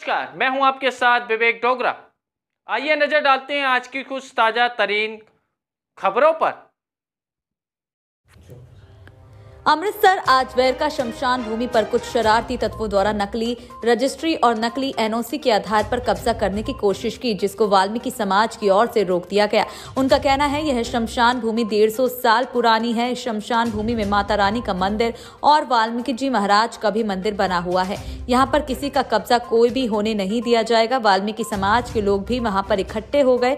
नमस्कार मैं हूं आपके साथ विवेक डोगरा आइए नजर डालते हैं आज की कुछ ताजा तरीन खबरों पर अमृतसर आज वैर का शमशान भूमि पर कुछ शरारती तत्वों द्वारा नकली रजिस्ट्री और नकली एनओसी के आधार पर कब्जा करने की कोशिश की, जिसको वाल्मीकि समाज की ओर से रोक दिया गया। उनका कहना है, यह शमशान भूमि डेढ़ सौ साल पुरानी है। शमशान भूमि में माता रानी का मंदिर और वाल्मीकि जी महाराज का भी मंदिर बना हुआ है। यहाँ पर किसी का कब्जा कोई भी होने नहीं दिया जाएगा। वाल्मीकि समाज के लोग भी वहाँ पर इकट्ठे हो गए।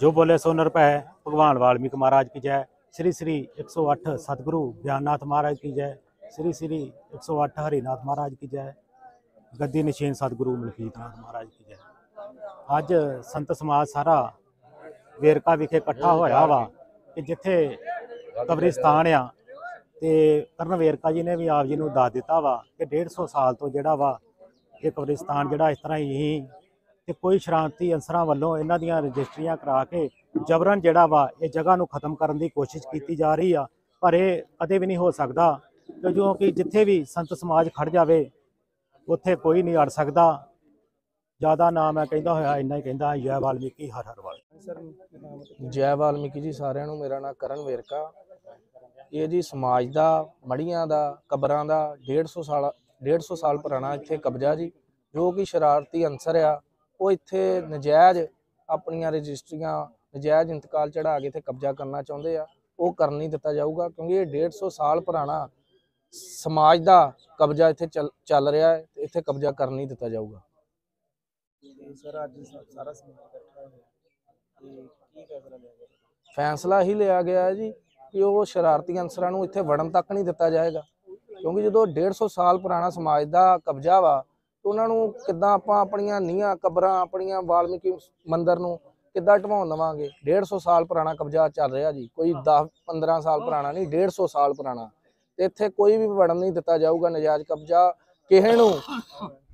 जो बोले सोनर पे है, भगवान वाल्मीकि महाराज की जय। ਵਾਲਮੀਕ ਮਹਾਰਾਜ ਕੀ ਜੈ ਸ੍ਰੀ 108 ਸਤਿਗੁਰੂ ਗਿਆਨਨਾਥ ਮਹਾਰਾਜ ਕੀ ਜੈ, ਸ੍ਰੀ ਸ੍ਰੀ 108 ਹਰੀਨਾਥ ਮਹਾਰਾਜ ਕੀ ਜੈ, ਗੱਦੀ ਨਿਸ਼ੇਨ ਸਤਿਗੁਰੂ ਮਲਕੀਤ ਨਾਥ ਮਹਾਰਾਜ ਕੀ ਜੈ। ਅੱਜ ਸੰਤ ਸਮਾਜ ਸਾਰਾ ਵੇਰਕਾ ਵਿਖੇ ਇਕੱਠਾ ਹੋਇਆ ਵਾ ਕਿ ਜਿੱਥੇ ਕਬਰਿਸਤਾਨ ਆ ਤੇ ਕਰਨ ਵੇਰਕਾ ਜੀ ਨੇ ਵੀ ਆਪ ਜੀ ਨੂੰ ਦੱਸ ਦਿੱਤਾ ਵਾ ਕਿ 150 ਸਾਲ ਤੋਂ ਜਿਹੜਾ ਵਾ ਇਹ ਕਬਰਿਸਤਾਨ ਜਿਹੜਾ ਇਸ ਤਰ੍ਹਾਂ ਹੀ ਤੇ ਕੋਈ ਸ਼ਰਾਂਤੀ ਅੰਸਰਾਂ ਵੱਲੋਂ ਇਹਨਾਂ ਦੀਆਂ ਰਜਿਸਟਰੀਆਂ ਕਰਾ ਕੇ ਜਬਰਨ ਜਿਹੜਾ ਵਾ, ਇਹ ਜਗ੍ਹਾ ਨੂੰ ਖਤਮ ਕਰਨ ਦੀ ਕੋਸ਼ਿਸ਼ ਕੀਤੀ ਜਾ ਰਹੀ ਆ। ਪਰ ਇਹ ਕਦੇ ਵੀ ਨਹੀਂ ਹੋ ਸਕਦਾ ਕਿਉਂਕਿ ਜਿੱਥੇ ਵੀ ਸੰਤ ਸਮਾਜ ਖੜ ਜਾਵੇ, ਉੱਥੇ ਕੋਈ ਨਹੀਂ ਅੜ ਸਕਦਾ। ਜ਼ਿਆਦਾ ਨਾਮ ਹੈ ਕਹਿੰਦਾ ਹੋਇਆ, ਇੰਨਾ ਹੀ ਕਹਿੰਦਾ। ਜੈ ਵਾਲਮੀਕੀ, ਹਰ ਹਰ ਵਾਲ। ਜੈ ਵਾਲਮੀਕੀ ਜੀ ਸਾਰਿਆਂ ਨੂੰ। ਮੇਰਾ ਨਾਮ ਕਰਨ ਵੇਰਕਾ। ਇਹ ਜੀ ਸਮਾਜ ਦਾ, ਮੜੀਆਂ ਦਾ, ਕਬਰਾਂ ਦਾ 150 ਸਾਲ 150 ਸਾਲ ਪੁਰਾਣਾ ਇੱਥੇ ਕਬਜ਼ਾ ਜੀ, ਜੋ ਕਿ ਸ਼ਰਾਰਤੀ ਅੰਸਰ ਆ। ਉਹ ਇੱਥੇ ਨਜਾਇਜ਼ ਆਪਣੀਆਂ ਰਜਿਸਟਰੀਆਂ ਨਜਾਇਜ਼ ਇੰਤਕਾਲ ਚੜਾ ਕੇ ਇੱਥੇ ਕਬਜ਼ਾ ਕਰਨਾ ਚਾਹੁੰਦੇ ਆ ਉਹ ਕਰ ਨਹੀਂ ਦਿੱਤਾ ਜਾਊਗਾ ਕਿਉਂਕਿ ਇਹ 150 ਸਾਲ ਪੁਰਾਣਾ ਸਮਾਜ ਦਾ ਕਬਜ਼ਾ ਇੱਥੇ ਚੱਲ- ਰਿਹਾ ਹੈ ਤੇ ਇੱਥੇ ਕਬਜ਼ਾ ਕਰ ਨਹੀਂ ਦਿੱਤਾ ਜਾਊਗਾ। ਤੇ ਸਰ ਅੱਜ ਸਾ- ਸਾਰਾ ਸਮਾਜ ਇਕੱਠਾ ਹੋਇਆ ਤੇ ਕੀ ਫੈਸਲਾ ਲਿਆ ਗਿਆ? ਫੈਸਲਾ ਹੀ ਲਿਆ ਗਿਆ ਹੈ ਜੀ ਕਿ ਉਹ ਸ਼ਰਾਰਤੀ ਅਨਸਰਾਂ ਨੂੰ ਇੱਥੇ ਵੜਨ ਤੱਕ ਨਹੀਂ ਦਿੱਤਾ ਜਾਏਗਾ। ਕਿਉਂਕਿ ਜਦੋਂ 150 ਸਾਲ ਪੁਰਾਣਾ ਸਮਾਜ ਦਾ ਕਬਜ਼ਾ ਵਾ ਉਹਨਾਂ ਨੂੰ ਕਿੱਦਾਂ ਆਪਾਂ ਆਪਣੀਆਂ ਨੀਹਾਂ, ਕਬਰਾਂ, ਆਪਣੀਆਂ ਵਾਲਮੀਕੀ ਮੰਦਿਰ ਨੂੰ ਕਿੱਦਾਂ ਢਵਾਉਣ ਦੇਵਾਂਗੇ? 150 ਸਾਲ ਪੁਰਾਣਾ ਕਬਜ਼ਾ ਚੱਲ ਰਿਹਾ ਜੀ। ਕੋਈ 10 15 ਸਾਲ ਪੁਰਾਣਾ ਨਹੀਂ 150 ਸਾਲ ਪੁਰਾਣਾ। ਤੇ ਇੱਥੇ ਕੋਈ ਵੀ ਵੜਨ ਨਹੀਂ ਦਿੱਤਾ ਜਾਊਗਾ, ਨਜਾਇਜ਼ ਕਬਜ਼ਾ ਕਿਸੇ ਨੂੰ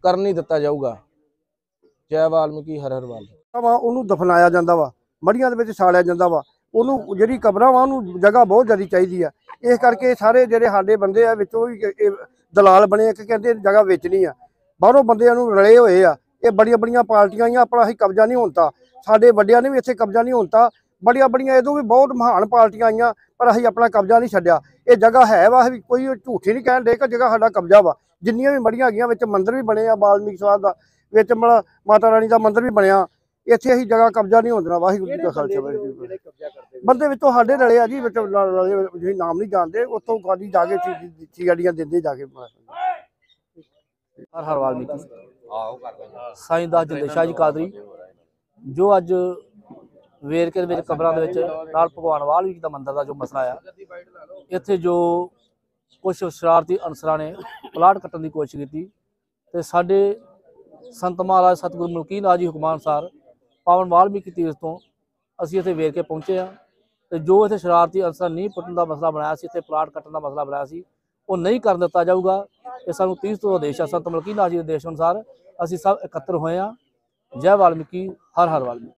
ਕਰਨ ਨਹੀਂ ਦਿੱਤਾ ਜਾਊਗਾ। ਜੈ ਵਾਲਮੀਕੀ, ਹਰ ਹਰ ਵਾਲ ਵਾ, ਉਹਨੂੰ ਦਫਨਾਇਆ ਜਾਂਦਾ ਵਾ, ਮੜੀਆਂ ਦੇ ਵਿੱਚ ਸਾੜਿਆ ਜਾਂਦਾ ਵਾ। ਉਹਨੂੰ ਜਿਹੜੀ ਕਬਰਾਂ ਵਾ, ਉਹਨੂੰ ਜਗ੍ਹਾ ਬਹੁਤ ਜ਼ਿਆਦਾ ਚਾਹੀਦੀ ਆ। ਇਸ ਕਰਕੇ ਸਾਰੇ ਜਿਹੜੇ ਸਾਡੇ ਬੰਦੇ ਆ, ਵਿੱਚੋਂ ਵੀ ਦਲਾਲ ਬਣੇ ਆ ਕਿ ਕਹਿੰਦੇ ਜਗ੍ਹਾ ਵੇਚਣੀ ਆ। ਬਾਹਰੋਂ ਬੰਦਿਆਂ ਨੂੰ ਰਲੇ ਹੋਏ ਆ। ਇਹ ਬੜੀਆਂ ਬੜੀਆਂ ਪਾਰਟੀਆਂ ਆਈਆਂ ਆਪਣਾ ਅਸੀਂ ਕਬਜ਼ਾ ਨਹੀਂ ਹੁੰਦਾ ਸਾਡੇ ਵੱਡਿਆਂ ਨੇ ਵੀ ਇੱਥੇ ਕਬਜ਼ਾ ਨਹੀਂ ਹੁੰਦਾ ਬੜੀਆਂ ਬੜੀਆਂ ਇਹਦੋਂ ਵੀ ਬਹੁਤ ਮਹਾਨ ਪਾਰਟੀਆਂ ਆਈਆਂ ਪਰ ਅਸੀਂ ਆਪਣਾ ਕਬਜ਼ਾ ਨਹੀਂ ਛੱਡਿਆ। ਇਹ ਜਗ੍ਹਾ ਹੈ ਵਾ ਅਸੀਂ ਕੋਈ ਝੂਠੀ ਨਹੀਂ ਕਹਿਣ ਦੇ ਕਿ ਜਗ੍ਹਾ ਸਾਡਾ ਕਬਜ਼ਾ ਵਾ। ਜਿੰਨੀਆਂ ਵੀ ਮੜੀਆਂ ਹੈਗੀਆਂ ਵਿੱਚ ਮੰਦਿਰ ਵੀ ਬਣੇ ਆ ਬਾਲਮੀਕ ਸਾਹਿਬ ਦਾ ਵਿੱਚ ਮਾਤਾ ਰਾਣੀ ਦਾ ਮੰਦਿਰ ਵੀ ਬਣਿਆ। ਇੱਥੇ ਅਸੀਂ ਜਗ੍ਹਾ ਕਬਜ਼ਾ ਨਹੀਂ ਹੋਣ ਵਾਹਿਗੁਰੂ ਜੀ ਕਾ ਖਾਲਸਾ ਵਾਹਿਗੁਰੂ। ਜਿਹੜੇ ਬੰਦੇ ਵਿੱਚੋਂ ਸਾਡੇ ਰਲੇ ਆ ਜੀ ਵਿੱਚ ਤੁਸੀਂ ਨਾਮ ਨਹੀਂ ਜਾਣਦੇ ਉੱਥੋਂ ਗਾਡੀ ਜਾ ਕੇ ਚੀ ਗੱਡੀਆਂ ਦਿੰਦੇ ਜਾ ਕੇ। ਹਰ ਹਰ ਵਾਲਮੀਕੀ ਸਾਈਂ ਦਾਸ ਜਿੰਦੇ ਸ਼ਾਹ ਜੀ ਕਾਦਰੀ। ਜੋ ਅੱਜ ਵੇਰਕੇ ਦੇ ਵਿੱਚ ਕਬਰਾਂ ਦੇ ਵਿੱਚ ਨਾਲ ਭਗਵਾਨ ਵਾਲਮੀਕੀ ਦਾ ਮੰਦਿਰ ਦਾ ਜੋ ਮਸਲਾ ਆ ਇੱਥੇ ਜੋ ਕੁਝ ਸ਼ਰਾਰਤੀ ਅਨਸਰਾਂ ਨੇ ਪਲਾਟ ਕੱਟਣ ਦੀ ਕੋਸ਼ਿਸ਼ ਕੀਤੀ ਤੇ ਸਾਡੇ ਸੰਤ ਮਹਾਰਾਜ ਸਤਿਗੁਰੂ ਮਲਕੀ ਨਾਥ ਜੀ ਹੁਕਮਾਂ ਅਨੁਸਾਰ ਪਾਵਨ ਵਾਲਮੀਕੀ ਤੀਰਥ ਤੋਂ। ਅਸੀਂ ਇੱਥੇ ਵੇਰਕੇ ਪਹੁੰਚੇ ਆ ਤੇ ਜੋ ਇੱਥੇ ਸ਼ਰਾਰਤੀ ਅਨਸਰ ਨਹੀਂ ਪੁੱਟਣ ਦਾ ਮਸਲਾ ਬਣਾਇਆ ਸੀ ਇੱਥੇ ਪਲਾਟ ਕੱਟਣ ਦਾ ਮਸਲਾ ਬਣਾਇਆ ਸੀ ਉਹ ਨਹੀਂ ਕਰਨ ਦਿੱਤਾ ਜਾਊਗਾ। ਇਹ ਸਾਨੂੰ 30 ਤੋਂ ਆਦੇਸ਼ ਆ, ਸੰਤ ਮਲਕੀ ਨਾਥ ਜੀ ਦੇ ਆਦੇਸ਼ ਅਨੁਸਾਰ ਅਸੀਂ ਸਭ ਇਕੱਤਰ ਹੋਏ ਆ ਜੈ ਵਾਲਮੀਕੀ, ਹਰ ਹਰ ਵਾਲਮੀਕੀ